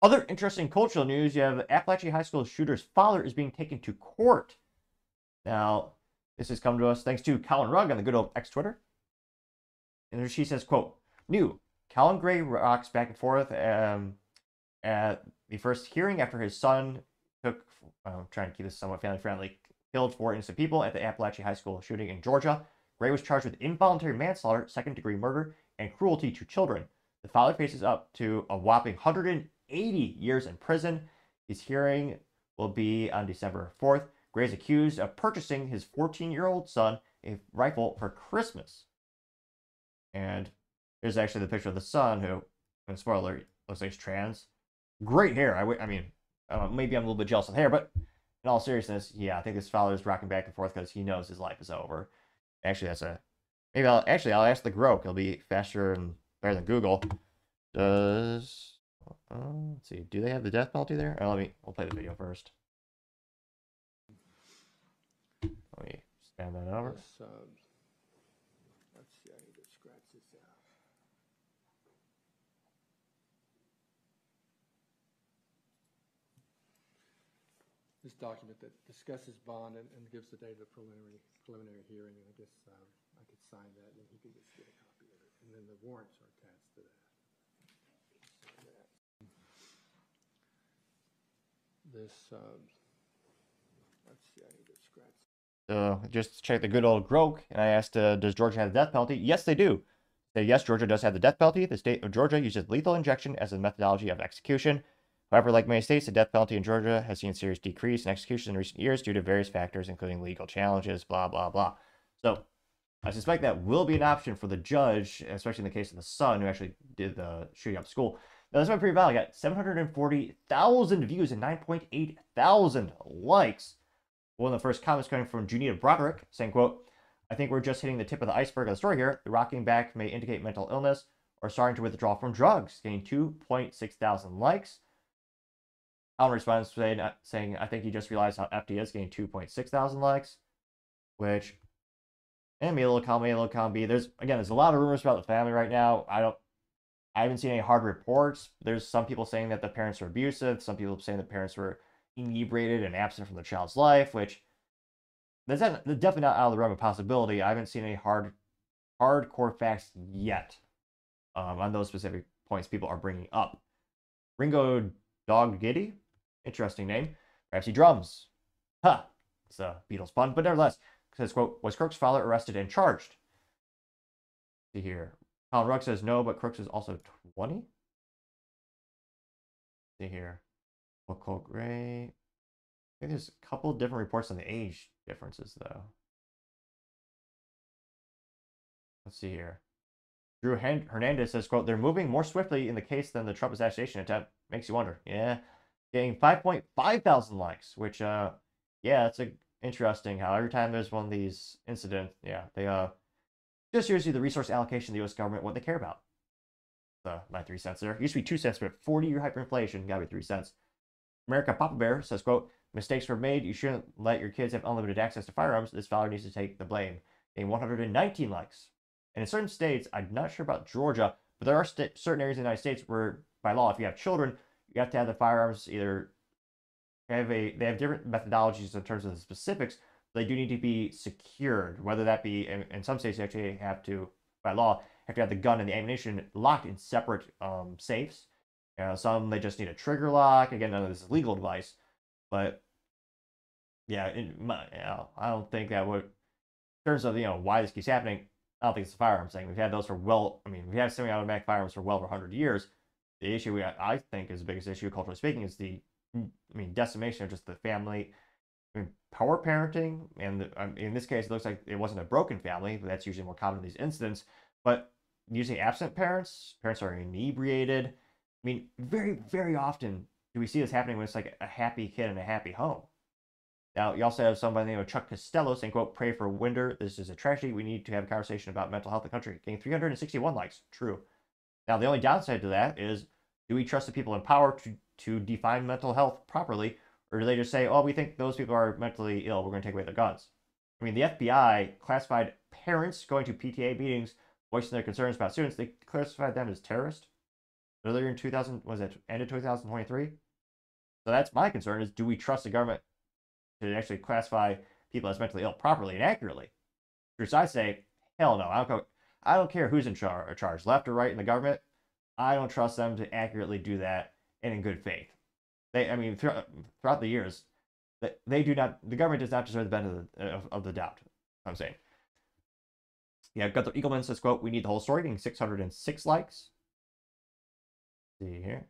Other interesting cultural news you have Apalachee High School shooter's father is being taken to court. Now, this has come to us thanks to Collin Rugg on the good old X Twitter. And she says, quote, new, Colin Gray rocks back and forth um, at the first hearing after his son took, I'm trying to keep this somewhat family friendly, killed four innocent people at the Apalachee High School shooting in Georgia. Gray was charged with involuntary manslaughter, second degree murder, and cruelty to children. The father faces up to a whopping 180 years in prison. His hearing will be on December 4th. Gray is accused of purchasing his 14 year old son a rifle for Christmas. And here's actually the picture of the son who, spoiler alert, looks like he's trans. Great hair. I, I mean, I know, maybe I'm a little bit jealous of hair, but in all seriousness, yeah, I think this father is rocking back and forth because he knows his life is over. Actually, that's a maybe. I'll actually I'll ask the Grok. It'll be faster and better than Google. Does uh, let's see. Do they have the death penalty there? Oh, let me. We'll play the video first. Let me stand that over. Subs. Let's see, I need to scratch this out. This document that discusses bond and, and gives the date of the preliminary, preliminary hearing, and I guess, um, I could sign that, and he could just get a copy of it, and then the warrants are attached to that. Sign that. This, um, let's see, I need to scratch So just check the good old Grok, and I asked, uh, does Georgia have the death penalty? Yes, they do. They, yes, Georgia does have the death penalty. The state of Georgia uses lethal injection as a methodology of execution. However, like many states, the death penalty in Georgia has seen a serious decrease in executions in recent years due to various factors, including legal challenges, blah, blah, blah. So I suspect that will be an option for the judge, especially in the case of the son who actually did the shooting up school. Now, this be pretty valid. got 740,000 views and 9.8 thousand likes. One of the first comments coming from Juanita Broaddrick saying, quote, I think we're just hitting the tip of the iceberg of the story here. The rocking back may indicate mental illness or starting to withdraw from drugs, getting 2.6 thousand likes. Alan responds saying, uh, saying, I think he just realized how FD is getting 2.6 thousand likes, which, and me a little column A, a little column B. There's, again, there's a lot of rumors about the family right now. I don't, I haven't seen any hard reports. There's some people saying that the parents were abusive. Some people saying the parents were inebriated and absent from the child's life, which that's definitely not out of the realm of possibility. I haven't seen any hard, hardcore facts yet um, on those specific points people are bringing up. Ringo Dog Giddy, Interesting name. Perhaps he drums. Huh. It's a Beatles pun, but nevertheless, says, quote, was Crooks' father arrested and charged? See here. Collin Rugg says no, but Crooks is also 20? See here. Colt Gray. I think there's a couple different reports on the age differences, though. Let's see here. Drew Hernandez says, quote, they're moving more swiftly in the case than the Trump assassination attempt. Makes you wonder. Yeah getting 5.5 thousand likes, which, uh, yeah, it's a, interesting how every time there's one of these incidents, yeah, they, uh, just shows you the resource allocation of the U.S. government, what they care about. So, my three cents there. Used to be two cents, but 40-year hyperinflation, gotta be three cents. America Papa Bear says, quote, mistakes were made. You shouldn't let your kids have unlimited access to firearms. This father needs to take the blame. Getting 119 likes. And in certain states, I'm not sure about Georgia, but there are certain areas in the United States where, by law, if you have children, you have to have the firearms either have a they have different methodologies in terms of the specifics. They do need to be secured, whether that be in, in some states you actually have to by law have to have the gun and the ammunition locked in separate um, safes. You know, some they just need a trigger lock. Again, none of this is legal advice, but yeah, my, you know, I don't think that would. In terms of you know why this keeps happening, I don't think it's a firearms thing. We've had those for well, I mean, we've had semi-automatic firearms for well over 100 years the issue we, I think is the biggest issue, culturally speaking, is the, I mean, decimation of just the family. Mean, power parenting, and um, in this case, it looks like it wasn't a broken family, but that's usually more common in these incidents. But usually absent parents, parents are inebriated. I mean, very, very often do we see this happening when it's like a happy kid in a happy home. Now, you also have somebody named Chuck Callesto saying, quote, pray for Winder. This is a tragedy. We need to have a conversation about mental health in the country. Getting 361 likes. True. Now, the only downside to that is do we trust the people in power to, to define mental health properly? Or do they just say, oh, we think those people are mentally ill, we're going to take away their guns? I mean, the FBI classified parents going to PTA meetings voicing their concerns about students, they classified them as terrorists. earlier in 2000, was it end of 2023? So that's my concern is do we trust the government to actually classify people as mentally ill properly and accurately? Which I say, hell no. I don't, go, I don't care who's in char- charge, left or right in the government. I don't trust them to accurately do that and in good faith. They, I mean, throughout, throughout the years, they do not, the government does not deserve the benefit of, of the doubt. I'm saying. Yeah, Gunther Eagleman says, quote, we need the whole story, getting 606 likes. Let's see here.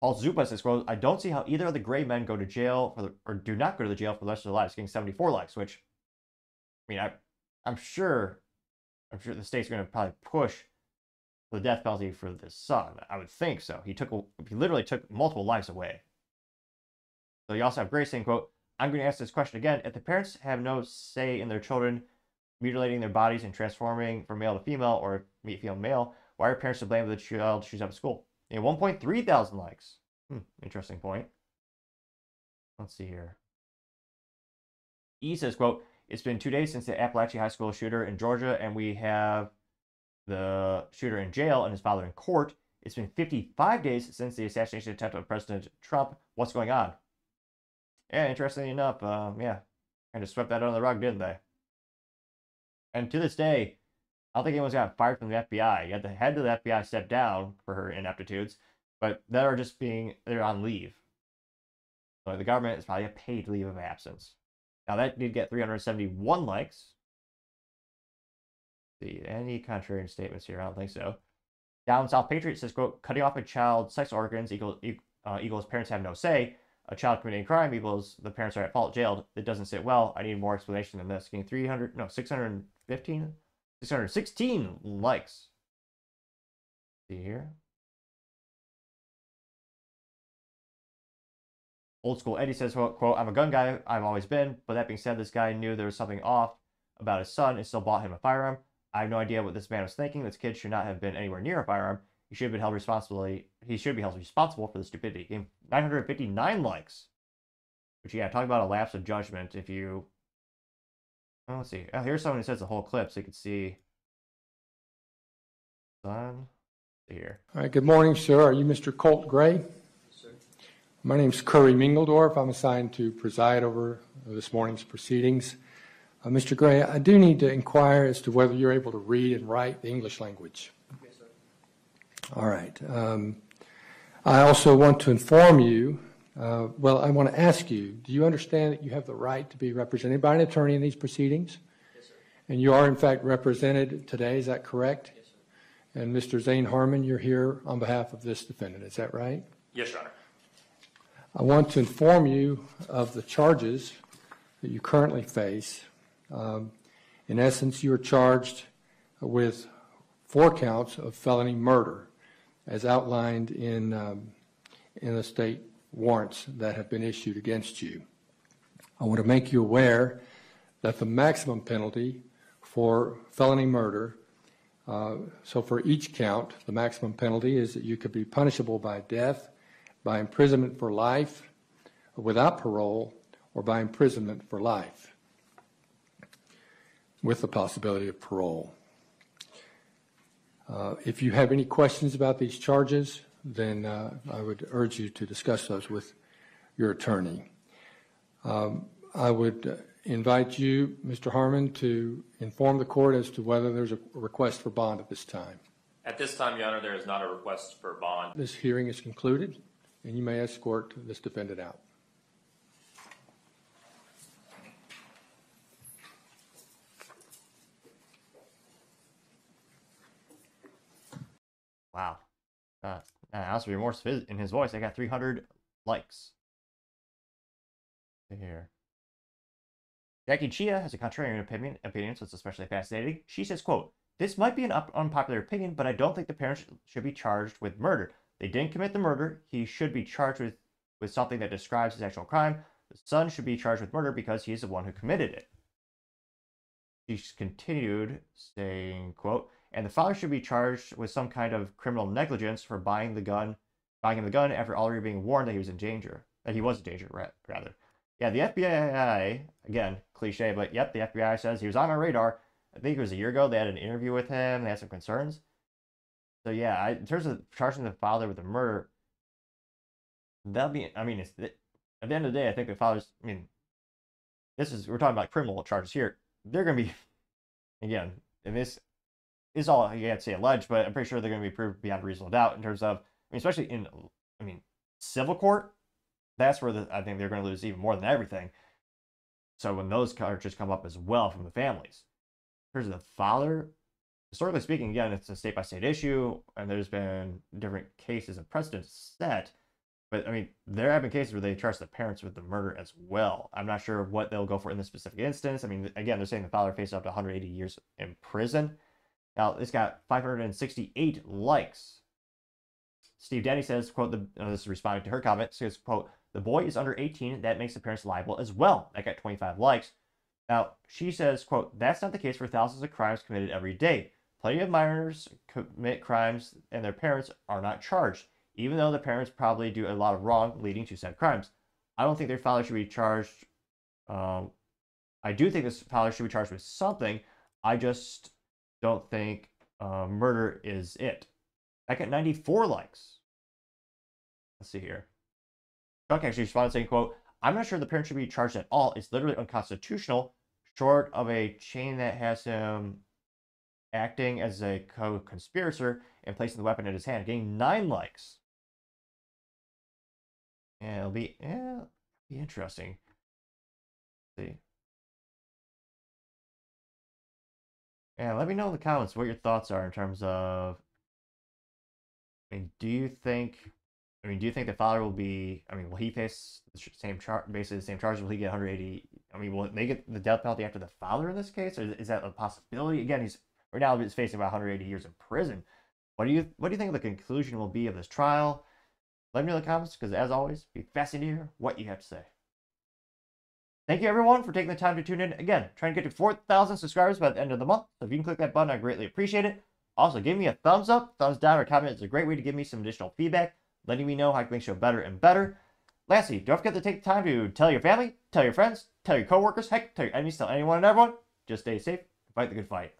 Paul Zupa says, quote, I don't see how either of the gray men go to jail for the, or do not go to the jail for the rest of their lives, getting 74 likes, which, I mean, I, I'm sure, I'm sure the state's going to probably push the death penalty for this son. I would think so. He took, he literally took multiple lives away. So you also have Grace saying, quote, I'm going to ask this question again. If the parents have no say in their children mutilating their bodies and transforming from male to female or female male, why are parents to blame if the child shows up at school? Yeah, 1.3 thousand likes. Hmm, interesting point. Let's see here. E says, quote, it's been two days since the Apalachee High School shooter in Georgia, and we have the shooter in jail and his father in court. It's been 55 days since the assassination attempt on President Trump. What's going on? Yeah, interestingly enough, um, yeah, kind of swept that under the rug, didn't they? And to this day, I don't think anyone's got fired from the FBI. Yet the head of the FBI stepped down for her ineptitudes, but they're just being they're on leave. So the government is probably a paid leave of absence. Now that did get 371 likes. See any contrary statements here? I don't think so. Down South Patriot says, "quote Cutting off a child's sex organs equals uh, equals parents have no say a child committing crime equals the parents are at fault jailed. It doesn't sit well. I need more explanation than this. Getting 300, no, 615, 616 likes. See here. Old school Eddie says, quote, I'm a gun guy. I've always been. But that being said, this guy knew there was something off about his son and still bought him a firearm. I have no idea what this man was thinking. This kid should not have been anywhere near a firearm. He should have been held responsibly. He should be held responsible for the stupidity. Game 959 likes. Which yeah, talk about a lapse of judgment. If you, oh, let's see. Oh, here's someone who says the whole clip, so you can see. Son, here. All right. Good morning, sir. Are you Mr. Colt Gray? Yes, sir. My name's Currie Mingledorff. I'm assigned to preside over this morning's proceedings. Uh, Mr. Gray, I do need to inquire as to whether you're able to read and write the English language. Yes, sir. All right. Um, I also want to inform you, uh, well, I want to ask you, do you understand that you have the right to be represented by an attorney in these proceedings? Yes, sir. And you are, in fact, represented today, is that correct? Yes, sir. And Mr. Zane Harmon, you're here on behalf of this defendant, is that right? Yes, Your Honor. I want to inform you of the charges that you currently face. Um, in essence, you are charged with four counts of felony murder as outlined in, um, in the state warrants that have been issued against you. I want to make you aware that the maximum penalty for felony murder, uh, so for each count, the maximum penalty is that you could be punishable by death, by imprisonment for life, without parole, or by imprisonment for life, with the possibility of parole. Uh, if you have any questions about these charges, then uh, I would urge you to discuss those with your attorney. Um, I would invite you, Mr. Harmon, to inform the court as to whether there's a request for bond at this time. At this time, Your Honor, there is not a request for bond. This hearing is concluded, and you may escort this defendant out. Uh, ounce of remorse in his voice. I got 300 likes. Here. Jackie Chia has a contrarian opinion, opinion, so it's especially fascinating. She says, quote, This might be an unpopular opinion, but I don't think the parents should be charged with murder. They didn't commit the murder. He should be charged with, with something that describes his actual crime. The son should be charged with murder because he's the one who committed it. She continued saying, quote, and the father should be charged with some kind of criminal negligence for buying the gun, buying him the gun after already being warned that he was in danger, that he was in danger, rather. Yeah, the FBI, again, cliche, but yep, the FBI says he was on our radar. I think it was a year ago. They had an interview with him. They had some concerns. So yeah, I, in terms of charging the father with the murder, that'll be. I mean, at the end of the day, I think the father's. I mean, this is we're talking about criminal charges here. They're going to be, again, in this is all have to say alleged, but I'm pretty sure they're going to be proved beyond reasonable doubt in terms of, I mean, especially in, I mean, civil court. That's where the, I think they're going to lose even more than everything. So when those charges come up as well from the families, in terms of the father, historically speaking, again, it's a state by state issue, and there's been different cases and precedents set. But I mean, there have been cases where they charge the parents with the murder as well. I'm not sure what they'll go for in this specific instance. I mean, again, they're saying the father faced up to 180 years in prison. Now, this got 568 likes. Steve Denny says, quote, the, uh, this is responding to her comment, says, quote, the boy is under 18. That makes the parents liable as well. That got 25 likes. Now, she says, quote, that's not the case for thousands of crimes committed every day. Plenty of minors commit crimes and their parents are not charged, even though the parents probably do a lot of wrong leading to said crimes. I don't think their father should be charged. Um, I do think this father should be charged with something. I just don't think uh, murder is it. I got 94 likes. Let's see here. Chuck actually responded saying, quote, I'm not sure the parent should be charged at all. It's literally unconstitutional, short of a chain that has him acting as a co-conspirator and placing the weapon in his hand, getting nine likes. Yeah, it'll be it'll be interesting. Let's see. Yeah, let me know in the comments what your thoughts are in terms of. I mean, do you think? I mean, do you think the father will be? I mean, will he face the same charge, basically the same charge? Will he get 180? I mean, will they get the death penalty after the father in this case, or is that a possibility? Again, he's right now he's facing about 180 years in prison. What do you What do you think the conclusion will be of this trial? Let me know in the comments because, as always, be fascinated to hear what you have to say. Thank you everyone for taking the time to tune in. Again, trying to get to 4,000 subscribers by the end of the month. So if you can click that button, I greatly appreciate it. Also, give me a thumbs up, thumbs down, or comment. It's a great way to give me some additional feedback, letting me know how I can make the show better and better. Lastly, don't forget to take the time to tell your family, tell your friends, tell your coworkers, heck, tell your enemies, tell anyone and everyone. Just stay safe, fight the good fight.